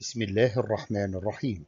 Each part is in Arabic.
بسم الله الرحمن الرحيم.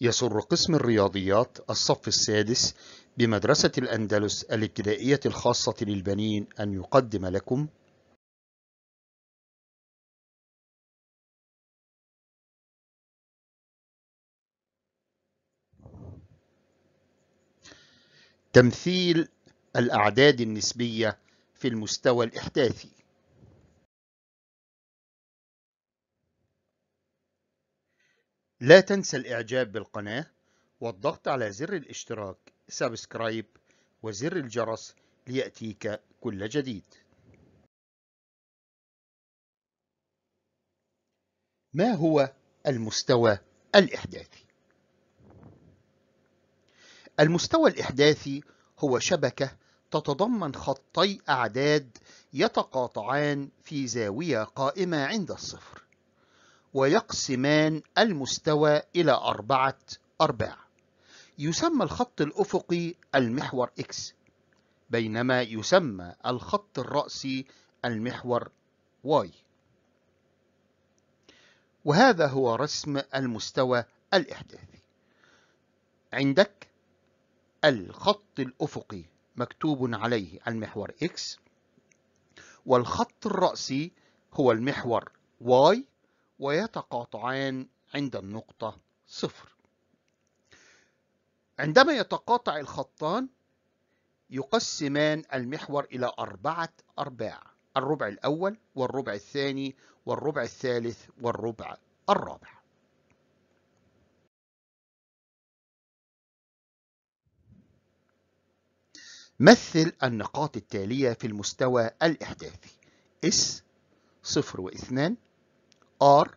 يسر قسم الرياضيات الصف السادس بمدرسة الأندلس الابتدائية الخاصة للبنين أن يقدم لكم تمثيل الأعداد النسبية في المستوى الإحداثي لا تنسى الإعجاب بالقناة والضغط على زر الاشتراك سبسكرايب وزر الجرس ليأتيك كل جديد ما هو المستوى الإحداثي؟ المستوى الإحداثي هو شبكة تتضمن خطي أعداد يتقاطعان في زاوية قائمة عند الصفر ويقسمان المستوى إلى أربعة أرباع. يسمى الخط الأفقي المحور X بينما يسمى الخط الرأسي المحور Y. وهذا هو رسم المستوى الإحداثي. عندك الخط الأفقي مكتوب عليه المحور X والخط الرأسي هو المحور Y ويتقاطعان عند النقطة صفر. عندما يتقاطع الخطان يقسمان المحور إلى أربعة أرباع الربع الأول والربع الثاني والربع الثالث والربع الرابع. مثل النقاط التالية في المستوى الإحداثي. S صفر واثنان R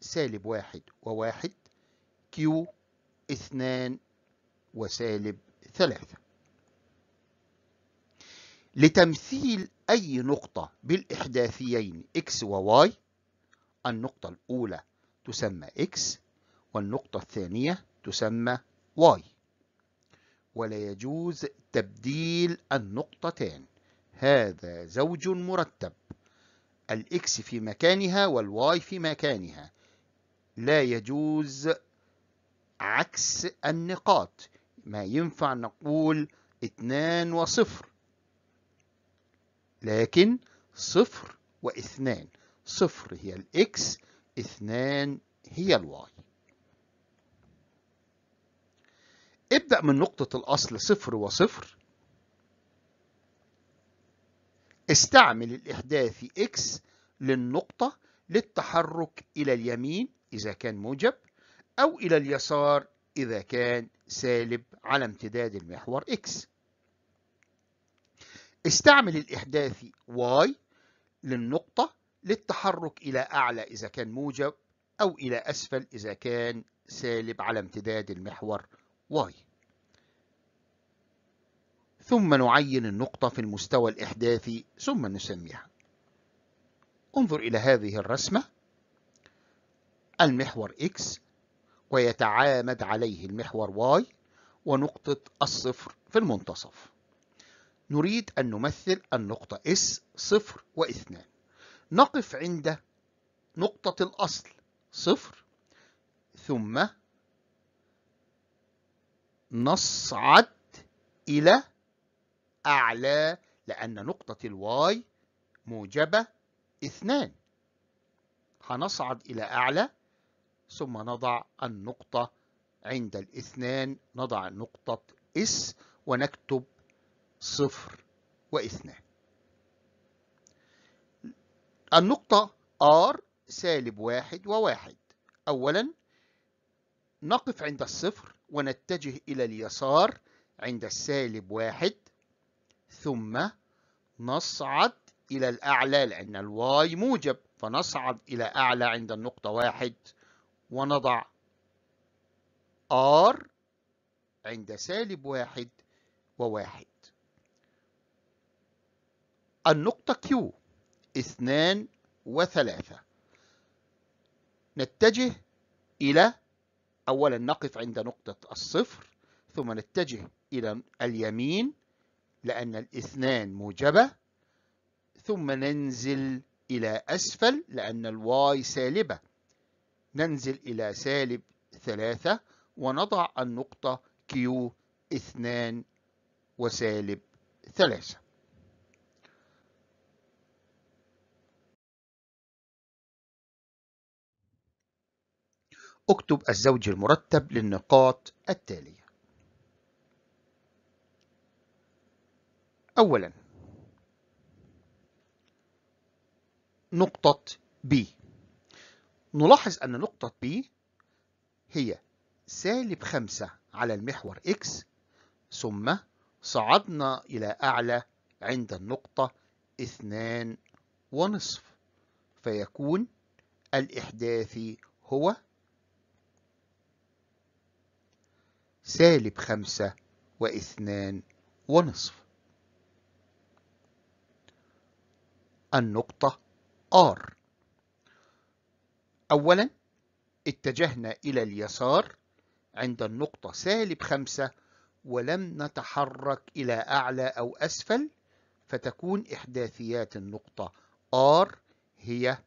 سالب واحد وواحد Q اثنان وسالب ثلاثة. لتمثيل أي نقطة بالإحداثيين X و Y النقطة الأولى تسمى X والنقطة الثانية تسمى Y. ولا يجوز تبديل النقطتين. هذا زوج مرتب. الإكس في مكانها والواي في مكانها. لا يجوز عكس النقاط. ما ينفع نقول اثنان وصفر. لكن صفر وإثنان. صفر هي الإكس اثنان هي الواي. ابدأ من نقطة الأصل صفر وصفر. استعمل الإحداثي X للنقطة للتحرك إلى اليمين إذا كان موجب أو إلى اليسار إذا كان سالب على امتداد المحور X. استعمل الإحداثي Y للنقطة للتحرك إلى أعلى إذا كان موجب أو إلى أسفل إذا كان سالب على امتداد المحور Y. ثم نعين النقطة في المستوى الإحداثي ثم نسميها. انظر إلى هذه الرسمة. المحور X ويتعامد عليه المحور Y ونقطة الصفر في المنتصف. نريد أن نمثل النقطة S صفر واثنان. نقف عند نقطة الأصل صفر ثم نصعد إلى أعلى لأن نقطة ال y موجبة اثنان. هنصعد إلى أعلى ثم نضع النقطة عند الاثنان نضع نقطة S ونكتب صفر واثنان. النقطة R سالب واحد وواحد. أولا نقف عند الصفر ونتجه إلى اليسار عند السالب واحد. ثم نصعد إلى الأعلى لأن الواي موجب. فنصعد إلى أعلى عند النقطة واحد ونضع R عند سالب واحد وواحد. النقطة Q اثنان وثلاثة. نتجه إلى أولا نقف عند نقطة الصفر ثم نتجه إلى اليمين لأن الاثنان موجبة. ثم ننزل إلى أسفل لأن ال y سالبة. ننزل إلى سالب ثلاثة ونضع النقطة Q اثنان وسالب ثلاثة. اكتب الزوج المرتب للنقاط التالية. أولا نقطة B. نلاحظ أن نقطة B هي سالب خمسة على المحور X ثم صعدنا إلى أعلى عند النقطة اثنان ونصف فيكون الإحداثي هو سالب خمسة واثنان ونصف. النقطة R أولا اتجهنا إلى اليسار عند النقطة سالب خمسة ولم نتحرك إلى أعلى أو أسفل فتكون إحداثيات النقطة R هي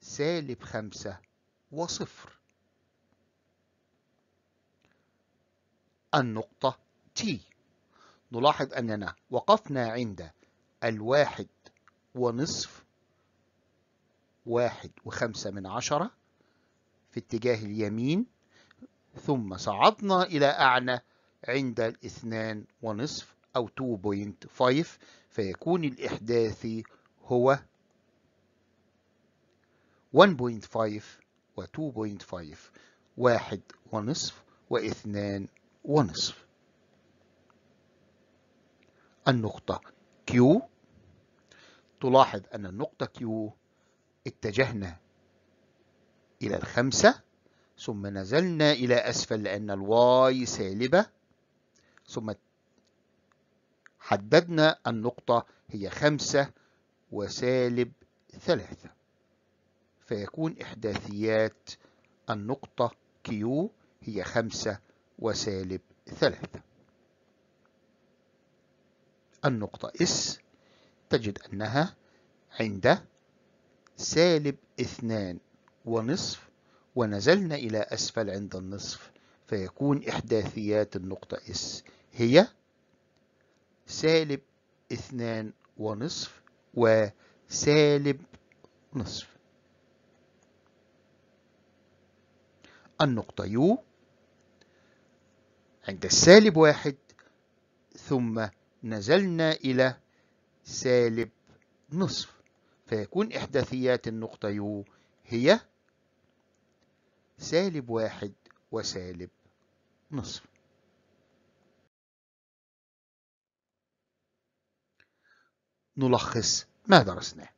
سالب خمسة وصفر. النقطة T. نلاحظ أننا وقفنا عند الواحد ونصف واحد وخمسة من عشرة في اتجاه اليمين ثم صعدنا إلى أعلى عند الاثنان ونصف أو 2.5 فيكون الإحداثي هو 1.5 و 2.5 واحد ونصف واثنان ونصف. النقطة Q تلاحظ أن النقطة Q اتجهنا إلى الخمسة ثم نزلنا إلى أسفل لأن الواي سالبة ثم حددنا النقطة هي خمسة وسالب ثلاثة. فيكون إحداثيات النقطة Q هي خمسة وسالب ثلاثة. النقطة S تجد أنها عند سالب اثنان ونصف ونزلنا إلى أسفل عند النصف فيكون إحداثيات النقطة S هي سالب اثنان ونصف وسالب نصف. النقطة U عند السالب واحد ثم نزلنا إلى سالب نصف. فيكون إحداثيات النقطة يو هي سالب واحد وسالب نصف. نلخص ما درسناه.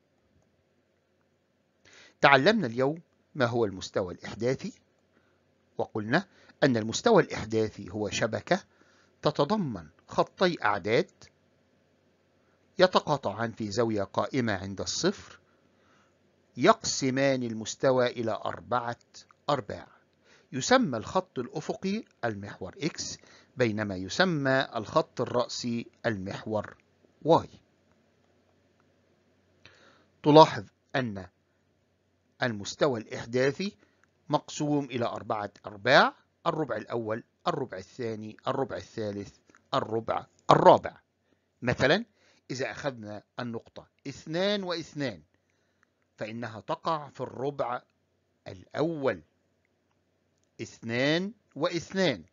تعلمنا اليوم ما هو المستوى الإحداثي وقلنا أن المستوى الإحداثي هو شبكة تتضمن خطي أعداد يتقاطعان في زاوية قائمة عند الصفر يقسمان المستوى إلى أربعة أرباع. يسمى الخط الأفقي المحور X بينما يسمى الخط الرأسي المحور Y. تلاحظ أن المستوى الإحداثي مقسوم إلى أربعة أرباع الربع الأول الربع الثاني الربع الثالث الربع الرابع. مثلا إذا أخذنا النقطة. اثنان واثنان. فإنها تقع في الربع الأول. اثنان واثنان.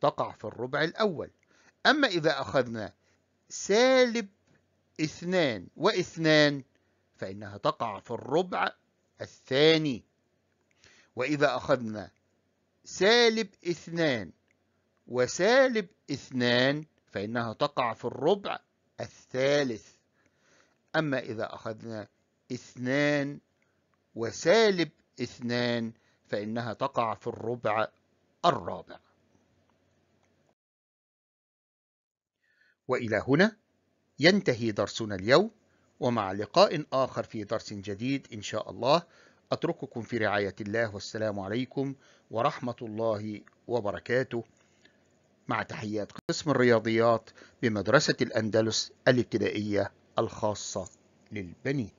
تقع في الربع الأول. أما إذا أخذنا سالب اثنان واثنان فإنها تقع في الربع الثاني. وإذا أخذنا سالب اثنان وسالب اثنان فإنها تقع في الربع الثالث. أما إذا أخذنا اثنان وسالب اثنان فإنها تقع في الربع الرابع. وإلى هنا ينتهي درسنا اليوم ومع لقاء آخر في درس جديد إن شاء الله أترككم في رعاية الله والسلام عليكم ورحمة الله وبركاته. مع تحيات قسم الرياضيات بمدرسة الأندلس الابتدائية الخاصة للبنين.